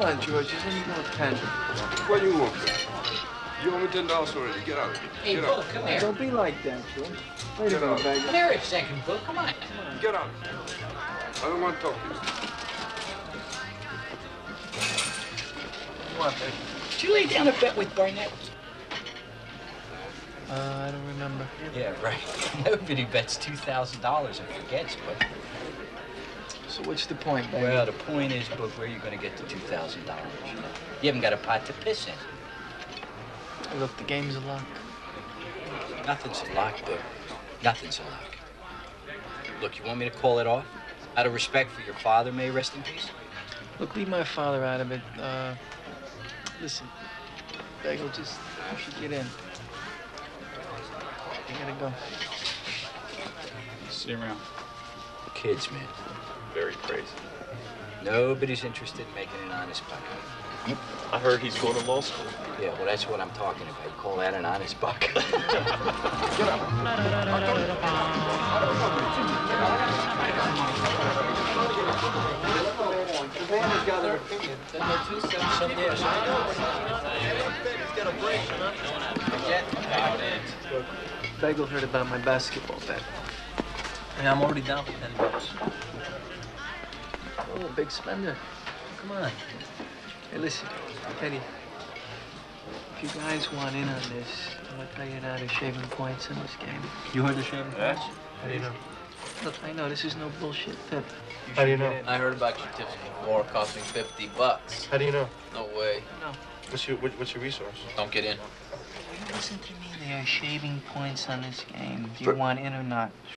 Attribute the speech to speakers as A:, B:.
A: Come on, George. Just let me go with pen.
B: What do you want, man? You owe me ten dollars already. Get out.
C: of Hey,
B: Get
C: Bull,
B: out.
C: come here.
A: Don't be like that, George. Wait
B: Get
A: a minute,
B: out.
A: Bagel.
C: Come here a second, Bull. Come on.
B: Get out. I don't want to talk to you.
A: What, Bagel?
C: Did you lay down a bet with Barnett?
A: Uh, I don't remember.
C: Yeah, right. Nobody bets $2,000 and forgets, but...
A: So what's the point, Bagel?
C: Well, the point is, Boog, where are you going to get the $2,000? You know? You haven't got a pot to piss in.
A: Hey, look, the game's a lock.
C: Nothing's a lock, Boog. Nothing's a lock. Look, you want me to call it off? Out of respect for your father, may rest in peace?
A: Look, leave my father out of it. Uh, listen, Bagel, just you should get in. You gotta go.
D: See you around.
C: Kids, man.
D: Very crazy.
C: Nobody's interested in making an honest buck.
D: I heard he's going to law school.
C: Yeah, well, that's what I'm talking about. You call that an honest buck?
A: Bagel heard about my basketball bet.
E: And I'm already down for 10 bucks.
A: Oh, big spender.
E: Come on.
A: Hey, listen, Teddy. If you guys want in on this, I'm gonna tell you now there's shaving points in this game.
E: You heard the shaving
D: Yeah?
E: points?
A: How do you know? Look, I know this is no bullshit tip.
F: How do you know?
E: I heard about your tips before costing 50 bucks.
F: How do you know?
E: No way.
A: No.
F: What's your what, what's your resource?
E: Don't get in.
A: Listen to me. There are shaving points on this game. Do you want in or not?